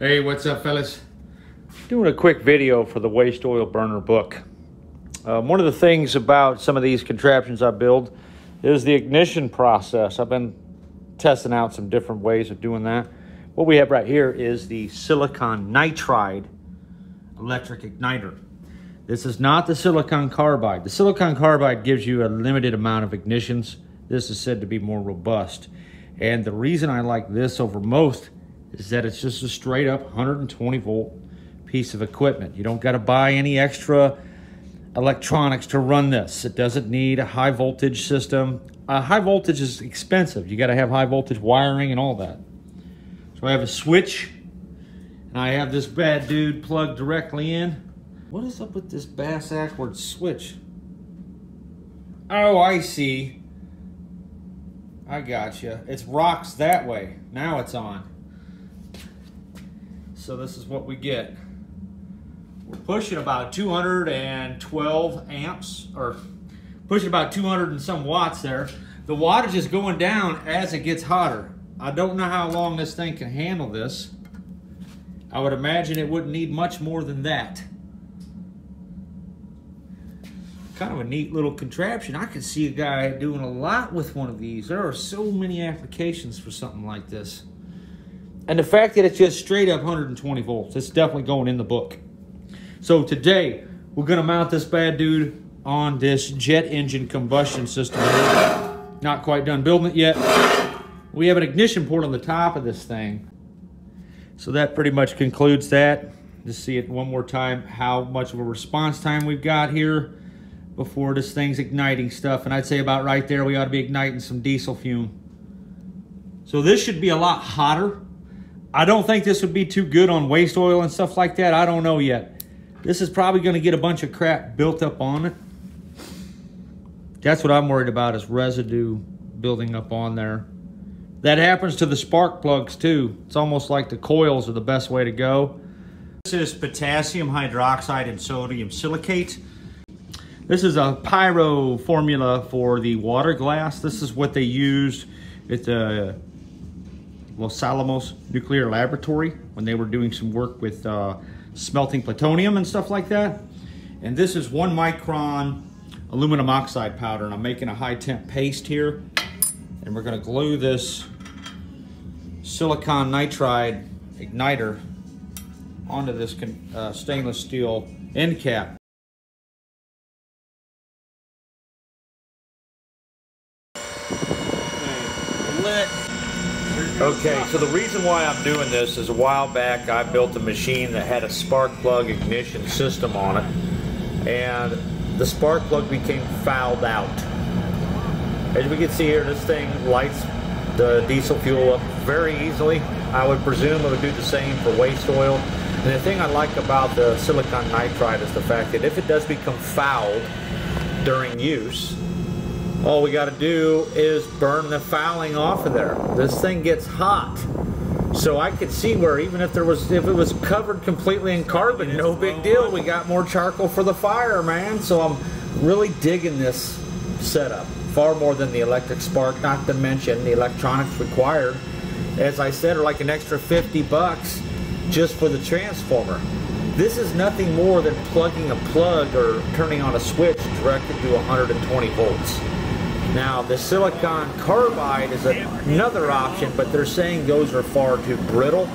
Hey, what's up, fellas? Doing a quick video for the waste oil burner book. Um, one of the things about some of these contraptions I build is the ignition process. I've been testing out some different ways of doing that. What we have right here is the silicon nitride electric igniter. This is not the silicon carbide. The silicon carbide gives you a limited amount of ignitions. This is said to be more robust. And the reason I like this over most is that it's just a straight up 120 volt piece of equipment. You don't got to buy any extra electronics to run this. It doesn't need a high voltage system. Uh, high voltage is expensive. You got to have high voltage wiring and all that. So I have a switch and I have this bad dude plugged directly in. What is up with this bass ackward switch? Oh, I see. I got you. It's rocks that way. Now it's on. So this is what we get. We're pushing about 212 amps, or pushing about 200 and some watts there. The wattage is going down as it gets hotter. I don't know how long this thing can handle this. I would imagine it wouldn't need much more than that. Kind of a neat little contraption. I could see a guy doing a lot with one of these. There are so many applications for something like this. And the fact that it's just straight up 120 volts, it's definitely going in the book. So today, we're gonna mount this bad dude on this jet engine combustion system. Not quite done building it yet. We have an ignition port on the top of this thing. So that pretty much concludes that. Just see it one more time, how much of a response time we've got here before this thing's igniting stuff. And I'd say about right there, we ought to be igniting some diesel fume. So this should be a lot hotter. I don't think this would be too good on waste oil and stuff like that. I don't know yet. This is probably going to get a bunch of crap built up on it. That's what I'm worried about is residue building up on there. That happens to the spark plugs too. It's almost like the coils are the best way to go. This is potassium hydroxide and sodium silicate. This is a pyro formula for the water glass. This is what they used at the Los Alamos Nuclear Laboratory when they were doing some work with uh, smelting plutonium and stuff like that. And this is one micron aluminum oxide powder and I'm making a high temp paste here and we're gonna glue this silicon nitride igniter onto this uh, stainless steel end cap. Okay, so the reason why I'm doing this is a while back I built a machine that had a spark plug ignition system on it and the spark plug became fouled out. As we can see here, this thing lights the diesel fuel up very easily. I would presume it would do the same for waste oil. And the thing I like about the silicon nitride is the fact that if it does become fouled during use, all we got to do is burn the fouling off of there. This thing gets hot. So I could see where even if there was if it was covered completely in carbon, no big deal. We got more charcoal for the fire, man. So I'm really digging this setup. Far more than the electric spark, not to mention the electronics required. As I said, are like an extra 50 bucks just for the transformer. This is nothing more than plugging a plug or turning on a switch directed to 120 volts. Now, the silicon carbide is another option, but they're saying those are far too brittle.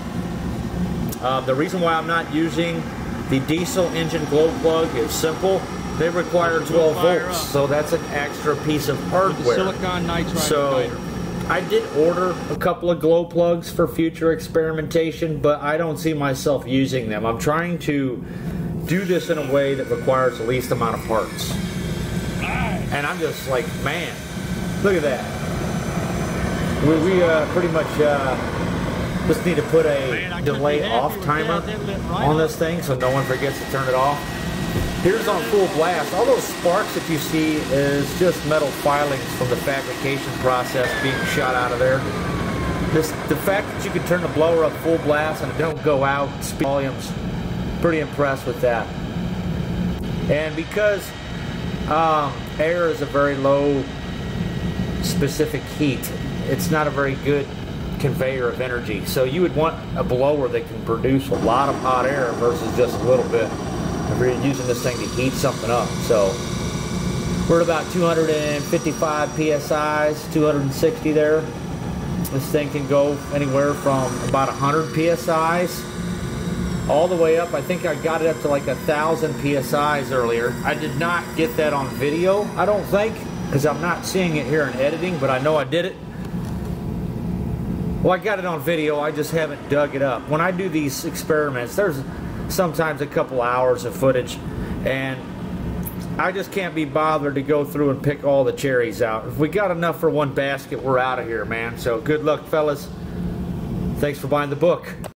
Uh, the reason why I'm not using the diesel engine glow plug is simple. They require 12 volts, so that's an extra piece of hardware. Silicon nitride so, I did order a couple of glow plugs for future experimentation, but I don't see myself using them. I'm trying to do this in a way that requires the least amount of parts. And I'm just like, man, look at that. We, we uh, pretty much uh, just need to put a delay off timer on this thing so no one forgets to turn it off. Here's on full blast. All those sparks that you see is just metal filings from the fabrication process being shot out of there. This, the fact that you can turn the blower up full blast and it don't go out, speed volumes, pretty impressed with that. And because um, air is a very low specific heat. It's not a very good conveyor of energy. So you would want a blower that can produce a lot of hot air versus just a little bit. If you're using this thing to heat something up. So we're at about 255 psi's, 260 there. This thing can go anywhere from about 100 psi's all the way up. I think I got it up to like a thousand psi's earlier. I did not get that on video, I don't think, because I'm not seeing it here in editing, but I know I did it. Well, I got it on video, I just haven't dug it up. When I do these experiments, there's sometimes a couple hours of footage, and I just can't be bothered to go through and pick all the cherries out. If we got enough for one basket, we're out of here, man. So good luck, fellas. Thanks for buying the book.